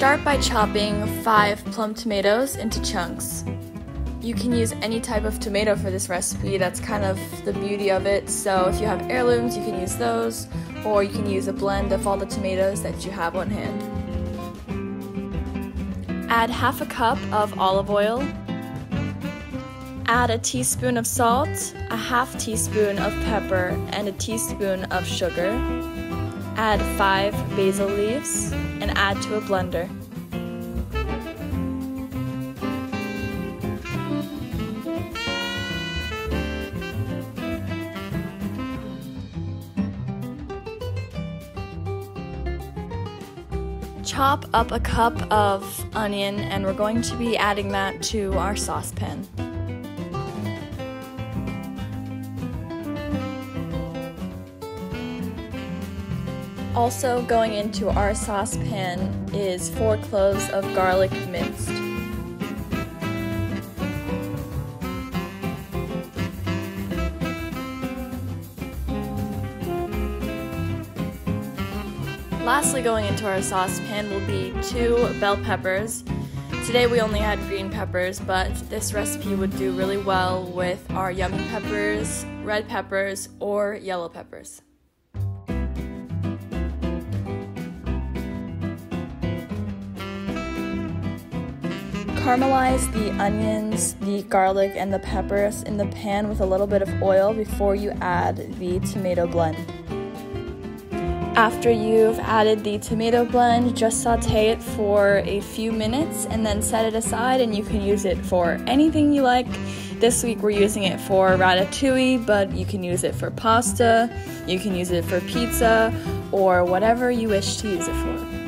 Start by chopping five plum tomatoes into chunks. You can use any type of tomato for this recipe, that's kind of the beauty of it. So, if you have heirlooms, you can use those, or you can use a blend of all the tomatoes that you have on hand. Add half a cup of olive oil. Add a teaspoon of salt, a half teaspoon of pepper, and a teaspoon of sugar. Add five basil leaves and add to a blender. Chop up a cup of onion and we're going to be adding that to our saucepan. Also going into our saucepan is four cloves of garlic minced. Lastly, going into our saucepan will be two bell peppers. Today we only had green peppers, but this recipe would do really well with our yummy peppers, red peppers, or yellow peppers. Caramelize the onions, the garlic, and the peppers in the pan with a little bit of oil before you add the tomato blend. After you've added the tomato blend, just saute it for a few minutes and then set it aside and you can use it for anything you like. This week we're using it for ratatouille, but you can use it for pasta, you can use it for pizza, or whatever you wish to use it for.